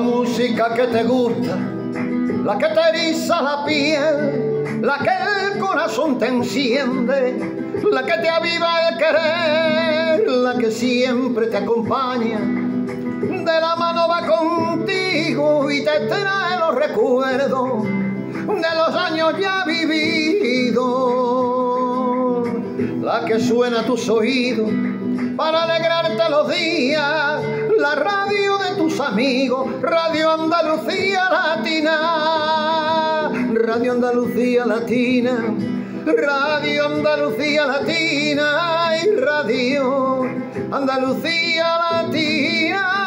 música que te gusta, la que te eriza la piel, la que el corazón te enciende, la que te aviva el querer, la que siempre te acompaña. De la mano va contigo y te trae los recuerdos de los años ya vividos. La que suena a tus oídos para alegrarte los días. La radio de tus amigos, Radio Andalucía Latina. Radio Andalucía Latina. Radio Andalucía Latina y Radio Andalucía Latina.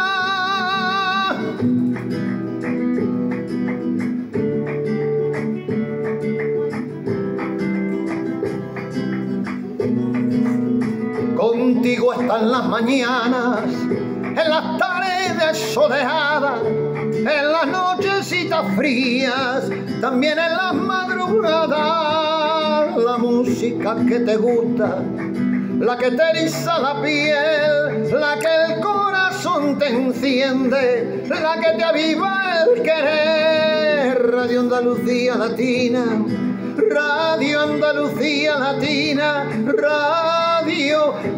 Contigo están las mañanas, en las tardes soleadas, en las nochecitas frías, también en las madrugadas. La música que te gusta, la que te eriza la piel, la que el corazón te enciende, la que te aviva el querer. Radio Andalucía Latina, Radio Andalucía Latina, Radio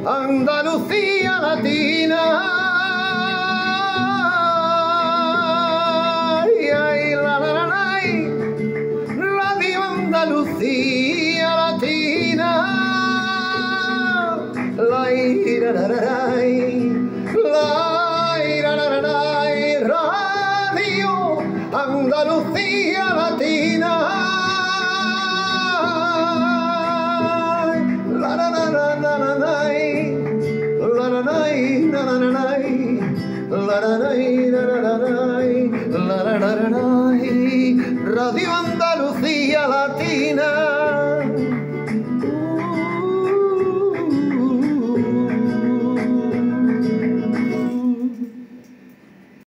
Andalucía Latina. Ay, ay, la, la, la, la. Radio Andalucía Latina. La, la, la, la. La, Radio Andalucía